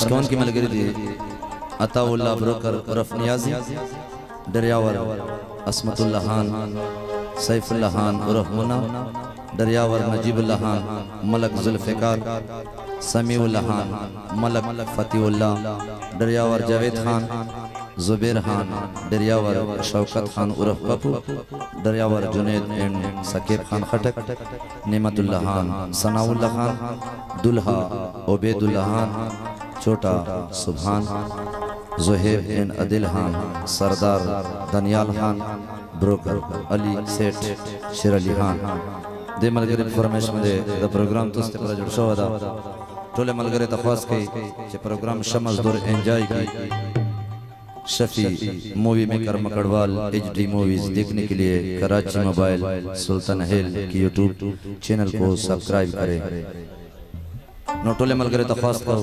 फरमाइश की मलगरी दी अताउल्लाह ब्रोकर उर्फ़ नियाजी, दरियावर असमतुल्लाह खान, सैफुल्लाह खान उर्फ़ मुन्ना दरियावर नजीबुल्लाह खान मलक जुल्फ़िकार, समीउल्लाह खान मलक फतीउल्लाह, दरियावर जावेद खान, जुबैर खान, दरियावर शौकत खान उर्फ़ पप्पू, दरियावर जुनेद एंड सकीब खान खटक, नेमतुल्लाह खान सनाउल्लाह खान, दुल्हा ओबेदुल्लाह खान छोटा Subhan, Zohaib and Adil Khan, Sardar Daniyal Khan, broker Ali Seth, Sher Ali Khan. दे मलगरी फरमाइश मध्ये द प्रोग्राम तुस्ते पर जुड़शो वदा टोले मलगरे तख्वास की, जे प्रोग्राम शमस दूर एंजॉय की। Shafi movie maker Makadwal H D movies देखने के लिए कराची मोबाइल सुल्तान हिल की यूट्यूब चैनल को सब्सक्राइब करें। नोटोले मलगरे तख्वास करो।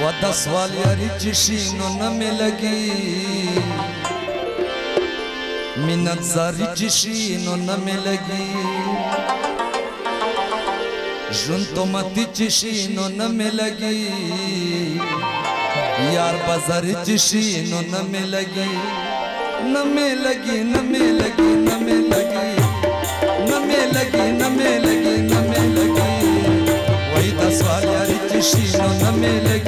वह दस वाली रिचशी न मिलगी। मिनत सारी जिशी न मिलगी। जुन तो मती जिशी न मिलगी। यार बाज़ार जिशी न मिलगी। न मिलगी न मिलगी न मिलगी। न मिलगी न मिलगी न मिलगी। वही दस वाली जिशी न मिलगी।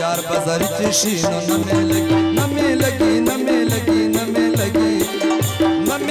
यार बाजारी शीशो न मेलगी न मेलगी न मेलगी